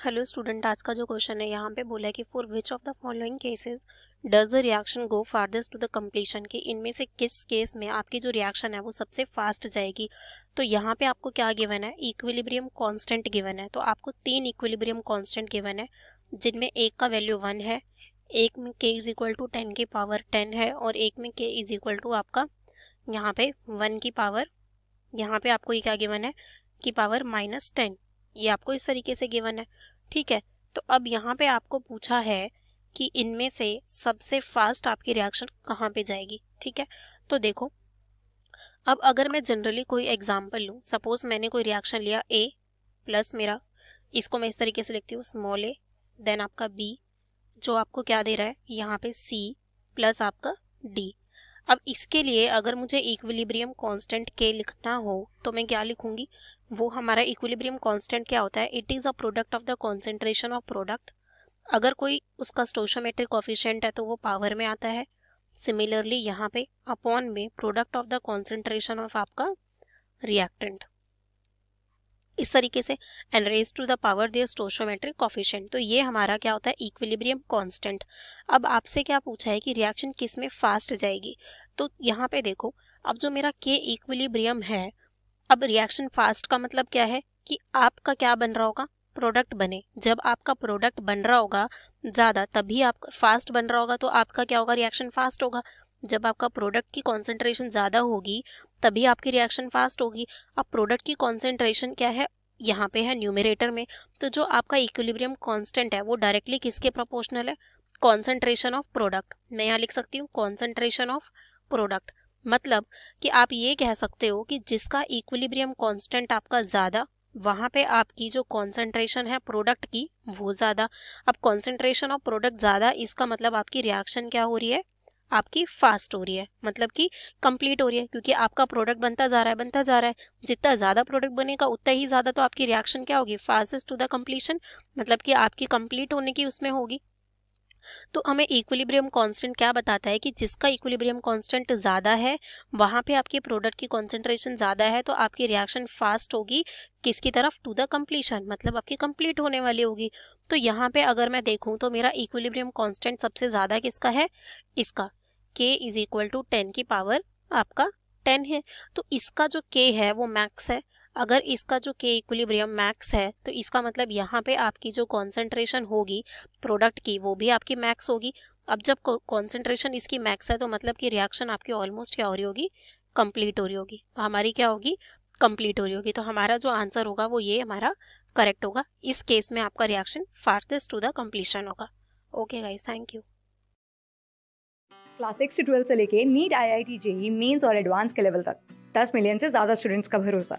Hello student आज का जो क्वेश्चन है, यहाँ पे बोला है कि for which of the following cases does the reaction go farthest to the completion कि? इनमें से किस केस में आपकी जो रिएक्शन है, वो सबसे फास्ट जाएगी? तो यहाँ पे आपको क्या गिवन है? इक्विलिब्रियम कांस्टेंट गिवन है। तो आपको तीन इक्विलिब्रियम कांस्टेंट गिवन है, जिनमें एक का वैल्यू वन है, एक में K is equal to ten की पावर टेन है और एक में के इज़ इक्वल टू आपका यहाँ पे वन की पावर यहाँ पे आपको ये क्या गिवन है की पावर माइनस टेन ये आपको इस तरीके से गिवन है। ठीक है? तो अब यहाँ पे आपको पूछा है कि इनमें से सबसे फास्ट आपकी रिएक्शन कहाँ पे जाएगी? ठीक है? तो देखो, अब अगर मैं जनरली कोई एग्ज़ाम्पल लूँ सपोज़ मैंने कोई रिएक्शन लिया ए प्लस मेरा, इसको मैं इस तरीके से लिखती हूँ स्मॉल ए देन आपका बी जो आपको क्या दे रहा है? यहाँ पे सी प्लस आपका डी अब इसके लिए अगर मुझे इक्विलिब्रियम कांस्टेंट के लिखना हो तो मैं क्या लिखूँगी? वो हमारा इक्विलिब्रियम कांस्टेंट क्या होता है? It is a product of the concentration of product अगर कोई उसका स्टोशोमेट्रिक कॉफिशियंट है तो वो पावर में आता है। सिमिलरली यहाँ पे अपॉन में product of the concentration of आपका रिएक्टेंट इस तरीके से and raise to the power their stoichiometric coefficient तो ये हमारा क्या होता है? इक्विलिब्रियम कांस्टेंट अब आपसे क्या पूछा है कि रिएक्शन किसमें फास्ट जाएगी? तो यहाँ पे देखो, अब जो मेरा के इक्विलिब्रियम है अब रिएक्शन फास्ट का मतलब क्या है? कि आपका क्या बन रहा होगा? प्रोडक्ट बने। जब आपका प्रोडक्ट बन रहा होगा ज़्यादा, तभी आप फास्ट बन रहा होगा तो आपका क्या होगा? रिएक्शन फास्ट होगा। जब आपका प्रोडक्ट की कॉन्सेंट्रेशन ज़्यादा होगी, तभी आपकी रिएक्शन फास्ट होगी। अब प्रोडक्ट की कॉन्सेंट्रेशन क्या है? यहाँ पे है न्यूमिरेटर में। तो जो आपका इक्विलिब्रियम कांस्टेंट है, वो डायरेक्टली किसके प्रोपोर्शनल है? कॉन्सेंट्रेशन ऑफ़ प्रोडक्ट मैं यहाँ लिख सकती हूँ कॉन्सेंट्रेशन ऑफ़ प्रोडक्ट मतलब कि आप ये कह सकते हो कि जिसका इक्विलिब्रियम कांस्टेंट आपका ज़्यादा, वहाँ पे आपकी जो कॉन्सेंट्रेशन है प्रोडक्ट की, वो ज़्यादा। अब कॉन्सेंट्रेशन ऑफ़ प्रोडक्ट ज़्यादा, इसका मतलब आपकी रिएक्शन क्या हो रही है? आपकी फास्ट हो रही है मतलब कि कंप्लीट हो रही है, क्योंकि आपका प्रोडक्ट बनता जा रहा है, बनता जा रहा है। जितना ज़्यादा प्रोडक्ट बनेगा, उतना ही ज़्यादा तो आपकी रिएक्शन क्या होगी? फास्टेस्ट टू द कंप्लीशन मतलब कि आपकी कंप्लीट होने की उसमें होगी। तो हमें इक्विलिब्रियम कांस्टेंट क्या बताता है कि जिसका इक्विलिब्रियम कांस्टेंट ज़्यादा है, वहाँ पे आपके प्रोडक्ट की कॉन्सेंट्रेशन ज़्यादा है तो आपकी रिएक्शन फास्ट होगी किसकी तरफ़? टू द कंप्लीशन मतलब आपकी कंप्लीट होने वाली होगी। तो यहाँ पे अगर मैं देखूँ तो मेरा इक्विलिब्रियम कांस्टेंट सबसे ज़्यादा किसका है? इसका। K is equal to ten की पावर आपका टेन है। तो इसका जो के है, वो मैक्स है। अगर इसका जो के इक्विलिब्रियम मैक्स है तो इसका मतलब यहाँ पे आपकी जो कॉन्सेंट्रेशन होगी प्रोडक्ट की, वो भी आपकी मैक्स होगी। अब जब कॉन्सेंट्रेशन इसकी मैक्स है तो मतलब कि रिएक्शन आपकी ऑलमोस्ट क्या हो रही होगी? कंप्लीट हो रही होगी। हमारी क्या होगी? कंप्लीट हो रही होगी। तो हमारा जो आंसर होगा, वो ये हमारा करेक्ट होगा। इस केस में आपका reaction farthest to the completion होगा। Okay guys thank you class six से ट्वेल्थ से लेके NEET I I T JEE mains और एडवांस के लेवल तक। दस मिलियन से ज़्यादा स्टूडेंट्स का भरोसा।